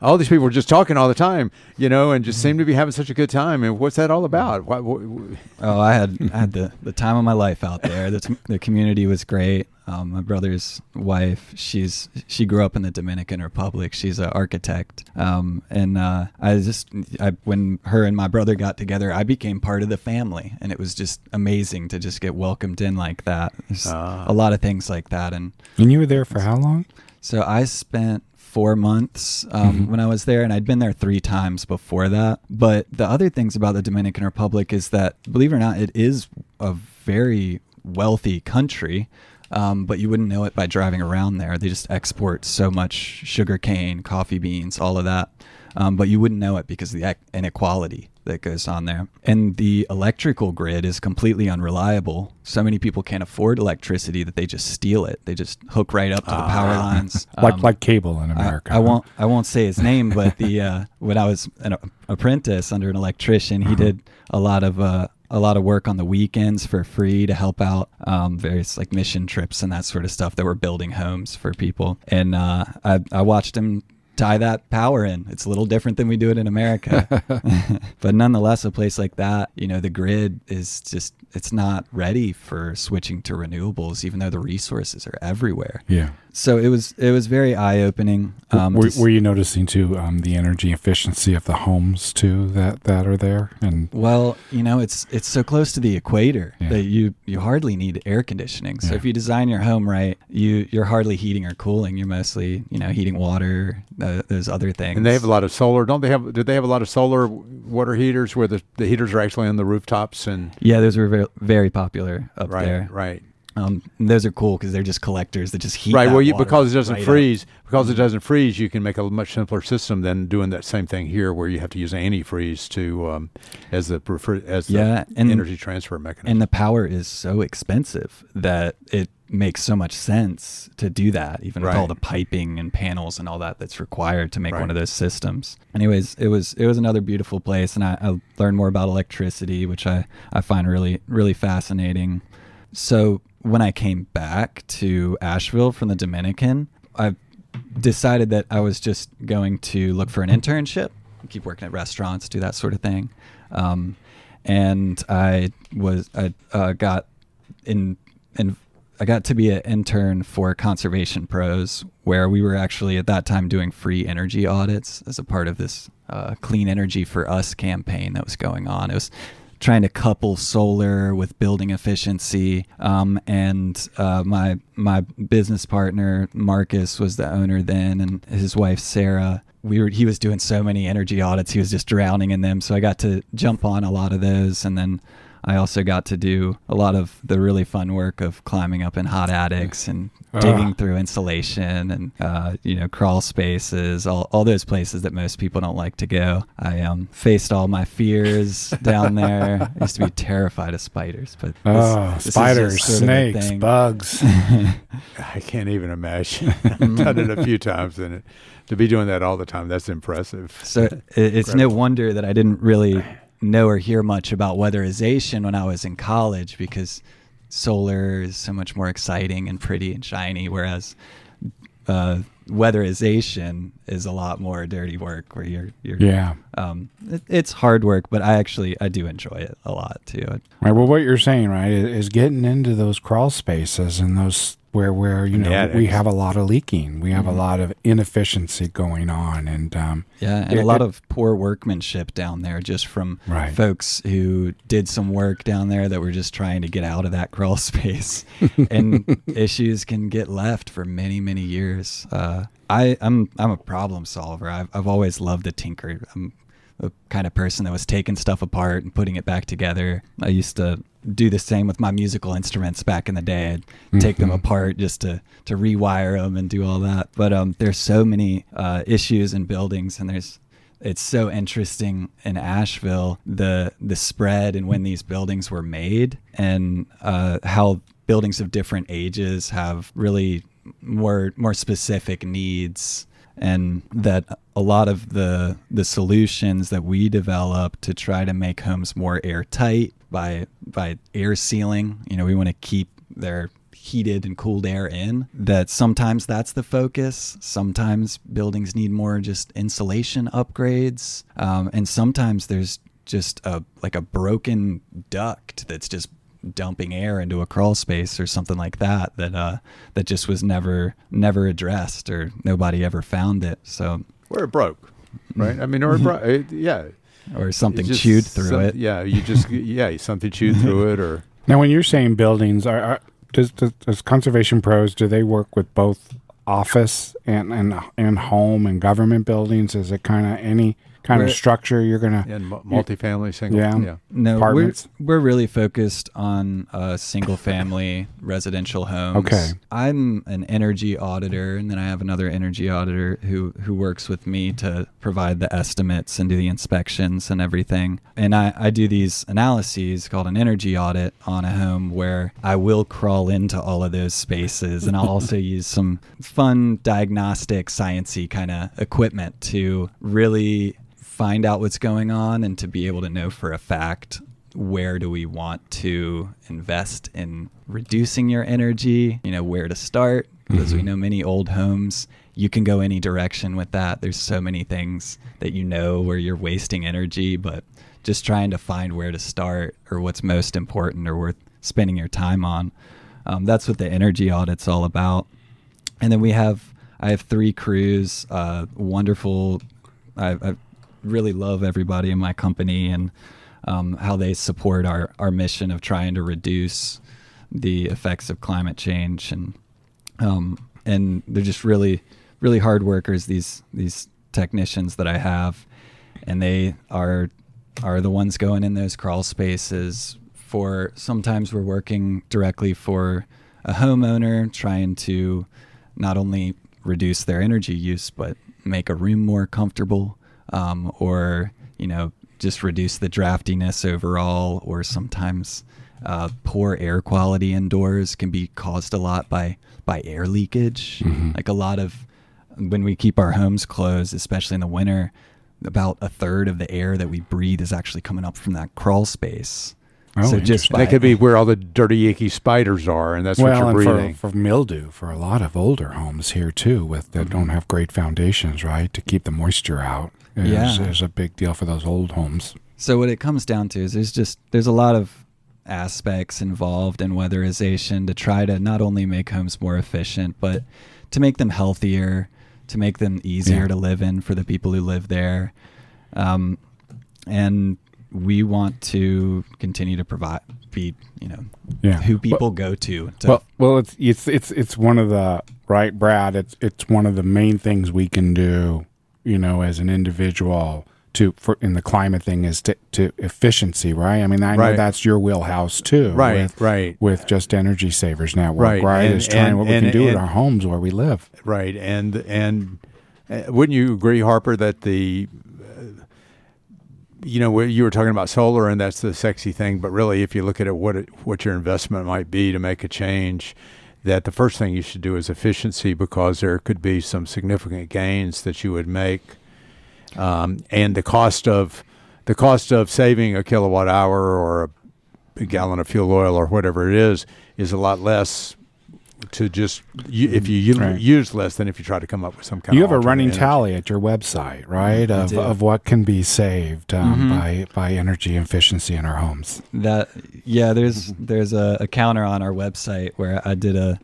all these people were just talking all the time, you know, and just seemed to be having such a good time. And what's that all about? Why, wh- wh- Oh, I had I had the, the time of my life out there. The, t- the community was great. Um, my brother's wife, she's she grew up in the Dominican Republic. She's an architect, um, and uh, I just I, when her and my brother got together, I became part of the family, and it was just amazing to just get welcomed in like that. There's Ah. a lot of things like that, and And you were there for how long? so I spent four months um, Mm-hmm. when I was there, and I'd been there three times before that. But the other things about the Dominican Republic is that, believe it or not, it is a very wealthy country. Um, but you wouldn't know it by driving around there. They just export so much sugar cane, coffee beans, all of that. Um, but you wouldn't know it because of the inequality that goes on there. And the electrical grid is completely unreliable. So many people can't afford electricity that they just steal it. They just hook right up to the power lines. (laughs) Like Um, like cable in I, America. I won't. I won't say his name, but the (laughs) uh, when I was an apprentice under an electrician, he did a lot of uh, a lot of work on the weekends for free to help out um, various like mission trips and that sort of stuff that were building homes for people. And uh, I, I watched him tie that power in. It's a little different than we do it in America, (laughs) (laughs) but nonetheless, a place like that, you know, the grid is just it's not ready for switching to renewables, even though the resources are everywhere Yeah. so it was it was very eye opening. Um, were, were you noticing too um, the energy efficiency of the homes too that that are there? And well, you know, it's it's so close to the equator Yeah. that you you hardly need air conditioning. So Yeah. if you design your home right, you you're hardly heating or cooling. You're mostly you know heating water, uh, those other things. and they have a lot of solar. Don't they have? Did they have a lot of solar water heaters where the, the heaters are actually on the rooftops and yeah, those were very, very popular up right, there. right, Um, those are cool because they're just collectors that just heat. right. Well, you, because it doesn't right up. freeze, because it doesn't freeze, you can make a much simpler system than doing that same thing here, where you have to use antifreeze to um, as the prefer, as the Yeah, and- energy transfer mechanism. and the power is so expensive that it makes so much sense to do that even with all the piping and panels and all that that's required to make Right. one of those systems. Anyways it was it was another beautiful place and I, I learned more about electricity which I, I find really really fascinating. So when i came back to asheville from the dominican i decided that i was just going to look for an internship keep working at restaurants do that sort of thing. Um, and I was I uh, got in in I got to be an intern for Conservation Pros, where we were actually at that time doing free energy audits as a part of this uh, Clean Energy for Us campaign that was going on. It was trying to couple solar with building efficiency, um, and uh, my my business partner Marcus was the owner then, and his wife Sarah we were he was doing so many energy audits he was just drowning in them so i got to jump on a lot of those and then i also got to do a lot of the really fun work of climbing up in hot attics and digging through insulation and uh, you know crawl spaces all, all those places that most people don't like to go i um, faced all my fears down there i used to be terrified of spiders but this- oh, this spiders, snakes, bugs. (laughs) I can't even imagine. (laughs) I've done it a few times, and it, to be doing that all the time, that's impressive. So it, it's no wonder that I didn't really know or hear much about weatherization when I was in college because solar is so much more exciting and pretty and shiny, whereas uh, weatherization is a lot more dirty work where you're you're yeah. um, it, it's hard work, but I actually I do enjoy it a lot too. Right. Well, what you're saying, right, is, is getting into those crawl spaces and those where where you know Yeah, we it's- have a lot of leaking, we have Mm-hmm. a lot of inefficiency going on, and um, Yeah, and It- a lot it- of poor workmanship down there, just from Right. folks who did some work down there that were just trying to get out of that (laughs) crawl space, and (laughs) issues can get left for many, many years. Uh, I, I'm I'm a problem solver. I've I've always loved to tinker. I'm the kind of person that was taking stuff apart and putting it back together. I used to do the same with my musical instruments back in the day. I'd take them apart just to to rewire them and do all that. But um, there's so many uh, issues in buildings, and there's it's so interesting in Asheville the the spread and when these buildings were made and uh, how buildings of different ages have really more more specific needs and that a lot of the the solutions that we develop to try to make homes more airtight by by air sealing you know we want to keep their heated and cooled air in that sometimes that's the focus. Sometimes buildings need more just insulation upgrades um, and sometimes there's just a like a broken duct that's just dumping air into a crawl space or something like that that uh that just was never never addressed or nobody ever found it so Where it broke, right? I mean, or it bro- (laughs) it, yeah, or something just chewed through some- it Yeah, you just (laughs) yeah, something chewed through it, or Now, when you're saying buildings, are, are does, does, does Conservation Pros do they work with both office and and and home and government buildings? Is it kind of any kind of We're- structure you're gonna? and mu- multifamily single. Yeah. yeah. No, we're, Apartments? we're really focused on uh, single family residential homes. Okay. I'm an energy auditor, and then I have another energy auditor who, who works with me to provide the estimates and do the inspections and everything. And I, I do these analyses called an energy audit on a home where I will crawl into all of those spaces, and I'll also (laughs) use some fun diagnostic, sciency kind of equipment to really find out what's going on and to be able to know for a fact where do we want to invest in reducing your energy you know where to start because we know many old homes you can go any direction with that there's so many things that you know where you're wasting energy but just trying to find where to start or what's most important or worth spending your time on um, that's what the energy audit's all about and then we have I have three crews, uh, wonderful. I, I really love everybody in my company and um, how they support our our mission of trying to reduce the effects of climate change and um, and they're just really really hard workers. These these technicians that I have, and they are are the ones going in those crawl spaces. For sometimes we're working directly for a homeowner, trying to not only reduce their energy use but make a room more comfortable, um, or you know just reduce the draftiness overall, or sometimes uh, poor air quality indoors can be caused a lot by by air leakage. Like a lot of when we keep our homes closed, especially in the winter, about a third of the air that we breathe is actually coming up from that crawl space. Oh, so just by, That could be where all the dirty, icky spiders are, and that's what you're and breathing. for, for mildew for a lot of older homes here too, with that don't have great foundations, right, to keep the moisture out. Is, Yeah. is a big deal for those old homes. So what it comes down to is there's just there's a lot of aspects involved in weatherization to try to not only make homes more efficient, but to make them healthier, to make them easier Yeah. to live in for the people who live there. Um, and we want to continue to provide be you know Yeah. who people go to. to Well, well, it's it's it's it's one of the right, Brad. It's it's one of the main things we can do, you know, as an individual to for in the climate thing is to, to efficiency, right? I mean, I know that's your wheelhouse too, Right, With, right. with just Energy Savers Network, Right, right? and- is trying and- what we and- can do and- our homes where we live. Right, and and uh, wouldn't you agree, Harper, that the uh, you know where you were talking about solar, and that's the sexy thing, but really, if you look at it, what it, what your investment might be to make a change, that the first thing you should do is efficiency because there could be some significant gains that you would make, um, and the cost of the cost of saving a kilowatt hour or a, a gallon of fuel oil or whatever it is is a lot less to just you, if you u- Right. use less than if you try to come up with some kind of. You of have a running energy. tally at your website, right? Of, of what can be saved um, Mhm. by by energy efficiency in our homes. That yeah, there's there's a, a counter on our website where I did a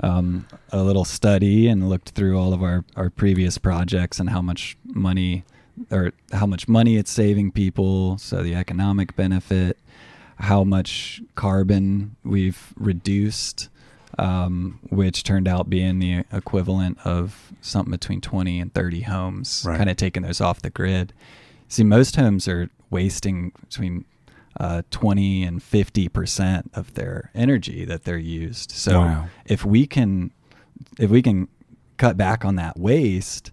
um, a little study and looked through all of our, our previous projects and how much money or how much money it's saving people, so the economic benefit, how much carbon we've reduced, um, which turned out being the equivalent of something between 20 and 30 homes, Right. kind of taking those off the grid. See, most homes are wasting between uh, 20 and 50 percent of their energy that they're used. So Wow. if we can, if we can cut back on that waste,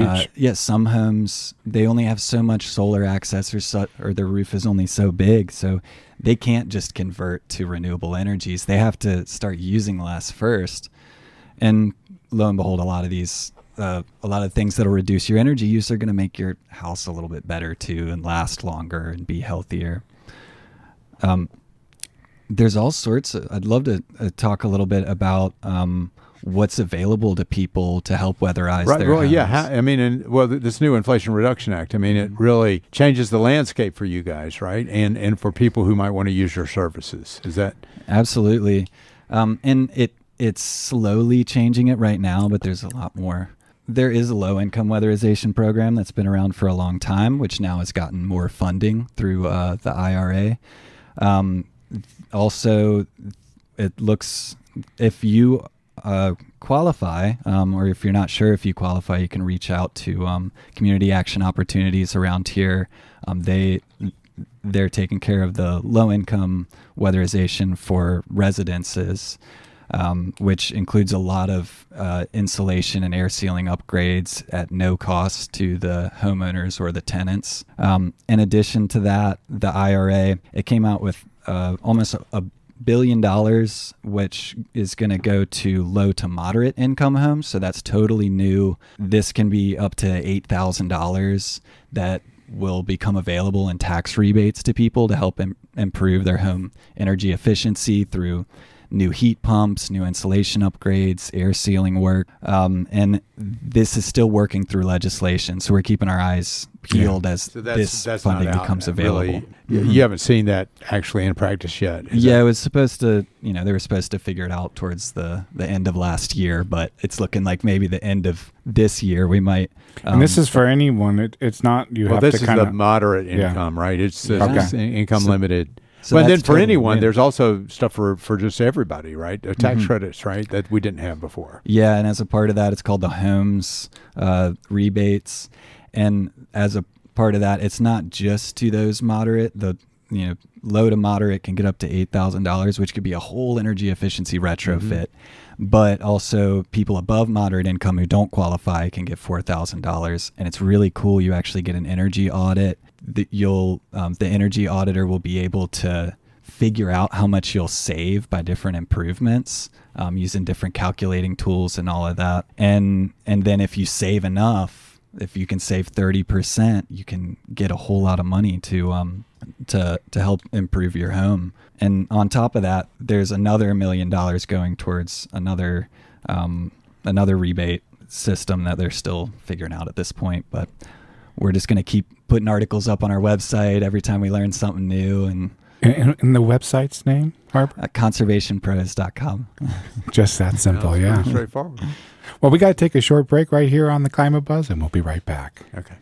uh, yes, some homes they only have so much solar access, or so, or their roof is only so big, so they can't just convert to renewable energies. They have to start using less first, and lo and behold, a lot of these, uh, a lot of things that'll reduce your energy use are going to make your house a little bit better too, and last longer and be healthier. Um, there's all sorts. Of, I'd love to uh, talk a little bit about um, what's available to people to help weatherize Right. their Well, yeah. homes. ha- I mean, and well, this new Inflation Reduction Act. I mean, it really changes the landscape for you guys, right? And and for people who might want to use your services. Is that Absolutely. Um, and it it's slowly changing it right now, but there's a lot more. There is a low income weatherization program that's been around for a long time, which now has gotten more funding through uh, the IRA. Um, also, it looks if you uh, qualify, um, or if you're not sure if you qualify, you can reach out to um, community action opportunities around here. Um, they they're taking care of the low income weatherization for residences, um, which includes a lot of uh, insulation and air sealing upgrades at no cost to the homeowners or the tenants. Um, in addition to that, the IRA it came out with uh, almost a, a billion dollars, which is going to go to low to moderate income homes. So that's totally new. This can be up to eight thousand dollars that will become available in tax rebates to people to help Im- improve their home energy efficiency through new heat pumps, new insulation upgrades, air sealing work. Um, and this is still working through legislation. So we're keeping our eyes peeled as so? That's this that's funding becomes available. really. You- Mhm. You haven't seen that actually in practice yet. Yeah, that- it was supposed to, you know, they were supposed to figure it out towards the the end of last year, but it's looking like maybe the end of this year we might. and this um, is for anyone. It, it's not you well, have this to kind of moderate Yeah. income, right? It's, uh, Yeah. it's in- income So- limited. So but then for anyone, there's also stuff for for just everybody, right? Uh, tax Mhm. credits, right? That we didn't have before. Yeah, and as a part of that, it's called the homes uh, rebates, and as a part of that, it's not just to those moderate. The you know low to moderate can get up to eight thousand dollars, which could be a whole energy efficiency retrofit. But also, people above moderate income who don't qualify can get four thousand dollars, and it's really cool. You actually get an energy audit. That you'll um, the energy auditor will be able to figure out how much you'll save by different improvements um, using different calculating tools and all of that. And and then if you save enough if you can save 30% you can get a whole lot of money to um to to help improve your home. And on top of that there's another million dollars going towards another um, another rebate system that they're still figuring out at this point but we're just going to keep putting articles up on our website every time we learn something new and in, in the website's name, Harper. Uh, at conservationpros.com. (laughs) Just that simple, Pretty yeah. straightforward. Well, we got to take a short break right here on the Climate Buzz, and we'll be right back. Okay.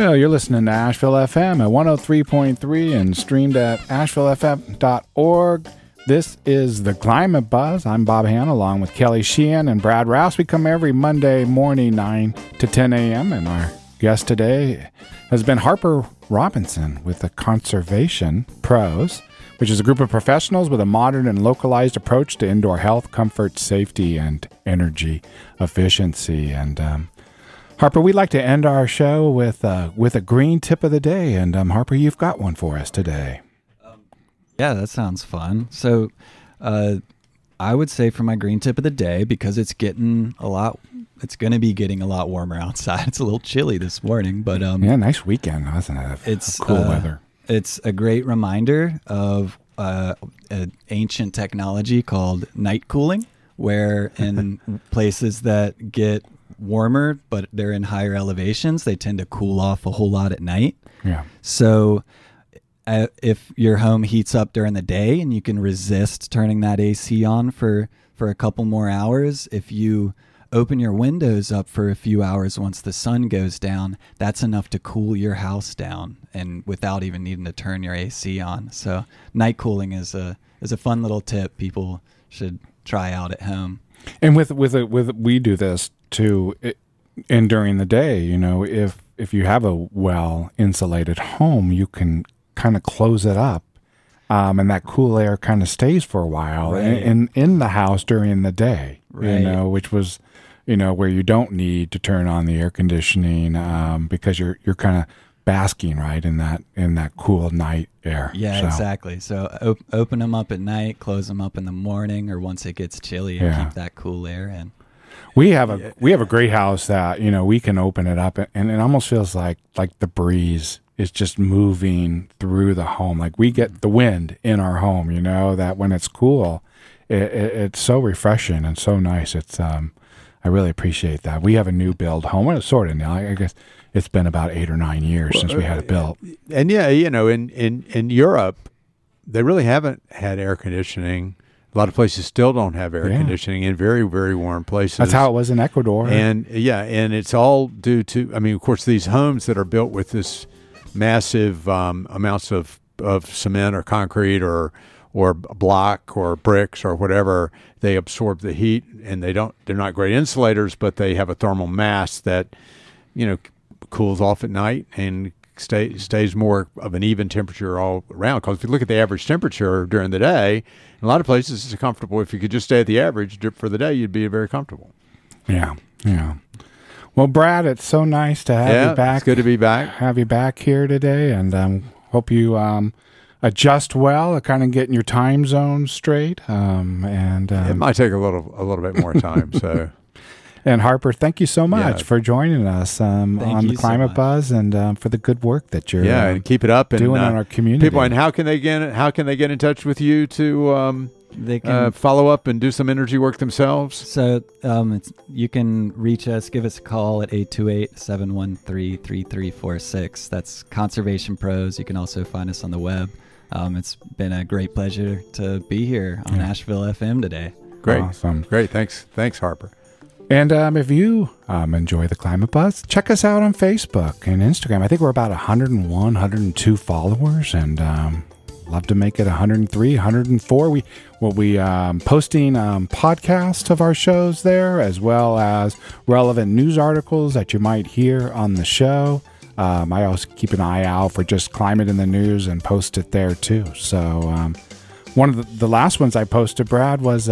Well, you're listening to Asheville FM at 103.3 and streamed at ashevillefm.org. This is the Climate Buzz. I'm Bob Hanna along with Kelly Sheehan and Brad Rouse. We come every Monday morning, 9 to 10 a.m. And our guest today has been Harper Robinson with the Conservation Pros, which is a group of professionals with a modern and localized approach to indoor health, comfort, safety, and energy efficiency. And um, Harper, we'd like to end our show with uh, with a green tip of the day, and um, Harper, you've got one for us today. Yeah, that sounds fun. So, uh, I would say for my green tip of the day, because it's getting a lot, it's going to be getting a lot warmer outside. (laughs) It's a little chilly this morning, but um, Yeah, nice weekend, wasn't it? it's cool uh, weather. It's a great reminder of uh, an ancient technology called night cooling, where in (laughs) places that get warmer but they're in higher elevations, they tend to cool off a whole lot at night. Yeah. So uh, if your home heats up during the day and you can resist turning that AC on for for a couple more hours, if you open your windows up for a few hours once the sun goes down, that's enough to cool your house down and without even needing to turn your AC on. So night cooling is a is a fun little tip people should try out at home. And with with a, with we do this too, it, and during the day, you know, if if you have a well insulated home, you can kind of close it up, um, and that cool air kind of stays for a while Right. in, in in the house during the day. You know, which was you know where you don't need to turn on the air conditioning um, because you're you're kind of basking right in that in that cool night air. Yeah, So, exactly. So op- open them up at night, close them up in the morning, or once it gets chilly, and Yeah. keep that cool air in. We have a we have a great house that you know we can open it up and it almost feels like like the breeze is just moving through the home. Like we get the wind in our home, you know that when it's cool, it, it, it's so refreshing and so nice. It's um, I really appreciate that. We have a new build home. Well, sort of now. I guess it's been about eight or nine years since we had it built. and yeah, you know, in in in Europe, they really haven't had air conditioning. A lot of places still don't have air Yeah. conditioning in very very warm places. That's how it was in Ecuador. And yeah, and it's all due to. I mean, of course, these homes that are built with this massive um, amounts of of cement or concrete or or block or bricks or whatever, they absorb the heat and they don't. They're not great insulators, but they have a thermal mass that you know cools off at night and stay, stays more of an even temperature all around. Because if you look at the average temperature during the day, in a lot of places it's comfortable. If you could just stay at the average for the day, you'd be very comfortable. yeah, yeah. Well, Brad, it's so nice to have yeah, you back. it's good to be back. have you back here today, and um, hope you um, adjust well, kind of getting your time zone straight. Um, and It um, might take a little a little bit more time. So (laughs) and Harper, thank you so much Yeah. for joining us um, on the you so Climate. Buzz and um, for the good work that you're yeah, um, and keep it up and doing uh, in our community. people. And how can they get how can they get in touch with you to um, They can. uh, follow up and do some energy work themselves? so um, it's, you can reach us, give us a call at 828-713-3346. That's Conservation Pros. You can also find us on the web. Um, it's been a great pleasure to be here on Yeah. Asheville FM today. Great, Awesome. great. Thanks, thanks, Harper. And um, if you um, enjoy the Climate Buzz, check us out on Facebook and Instagram. I think we're about 101, 102 followers, and um, love to make it 103, 104. We will be um, posting um, podcasts of our shows there, as well as relevant news articles that you might hear on the show. Um, I also keep an eye out for just climate in the news and post it there too. So one of the, the last ones I posted, Brad, was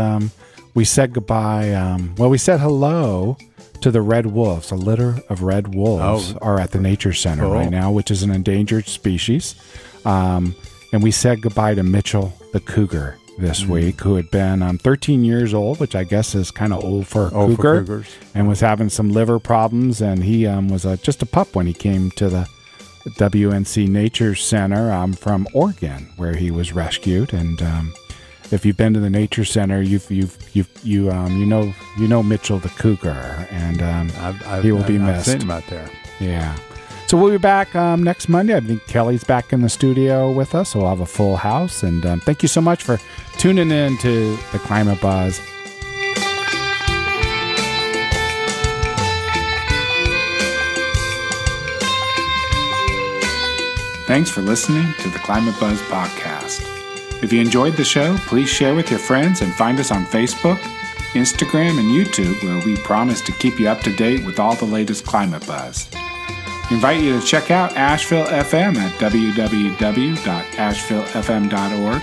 we said goodbye. Um, well, we said hello to the red wolves. A litter of red wolves Oh. are at the Nature Center Cool. right now, which is an endangered species. Um, and we said goodbye to Mitchell the cougar this Mm. week, who had been um, 13 years old, which I guess is kind of old for a Oh, for cougar, cougars. and was having some liver problems. And he um, was uh, just a pup when he came to the WNC Nature Center um, from Oregon, where he was rescued. And um, if you've been to the Nature Center, you've you've you've you um, you know you know Mitchell the cougar, and um, I've, I've, He will be I've, I've missed. seen him out there. yeah. So we'll be back um, next Monday. I think Kelly's back in the studio with us, so we'll have a full house. And um, thank you so much for tuning in to the Climate Buzz. Thanks for listening to the Climate Buzz podcast. If you enjoyed the show, please share with your friends and find us on Facebook, Instagram, and YouTube, where we promise to keep you up to date with all the latest climate buzz. We invite you to check out Asheville FM at www.ashevillefm.org,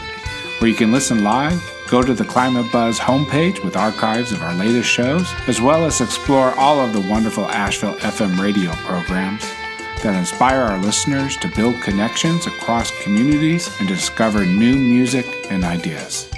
where you can listen live, go to the Climate Buzz homepage with archives of our latest shows, as well as explore all of the wonderful Asheville FM radio programs that inspire our listeners to build connections across communities and discover new music and ideas.